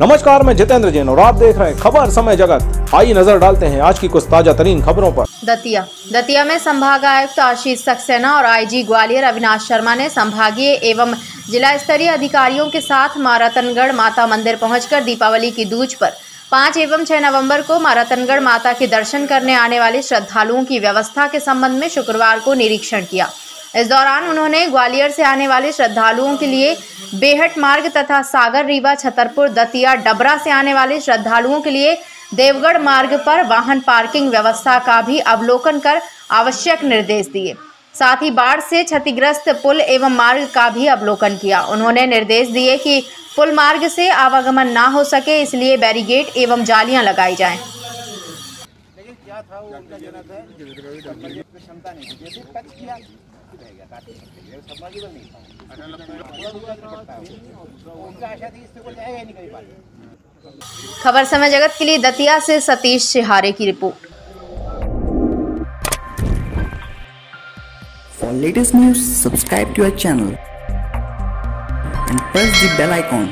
नमस्कार, मैं जितेंद्र जैन और आप देख रहे हैं खबर समय जगत। आई नज़र डालते हैं आज की कुछ ताज़ा तरीन खबरों पर। दतिया। दतिया में संभाग आयुक्त आशीष सक्सेना और आईजी ग्वालियर अविनाश शर्मा ने संभागीय एवं जिला स्तरीय अधिकारियों के साथ मारातनगढ़ माता मंदिर पहुंचकर दीपावली की दूज पर। पाँच एवं छह नवंबर को मारातनगढ़ माता के दर्शन करने आने वाले श्रद्धालुओं की व्यवस्था के संबंध में शुक्रवार को निरीक्षण किया। इस दौरान उन्होंने ग्वालियर से आने वाले श्रद्धालुओं के लिए बेहट मार्ग तथा सागर रीवा, छतरपुर, दतिया, डबरा से आने वाले श्रद्धालुओं के लिए देवगढ़ मार्ग पर वाहन पार्किंग व्यवस्था का भी अवलोकन कर आवश्यक निर्देश दिए। साथ ही बाढ़ से क्षतिग्रस्त पुल एवं मार्ग का भी अवलोकन किया। उन्होंने निर्देश दिए कि पुल मार्ग से आवागमन ना हो सके, इसलिए बैरिगेट एवं जालियाँ लगाई जाएँ। क्षमता नहीं खबर समय जगत के लिए दतिया से सतीश सिहारे की report. For latest news, subscribe to our channel and press the bell icon.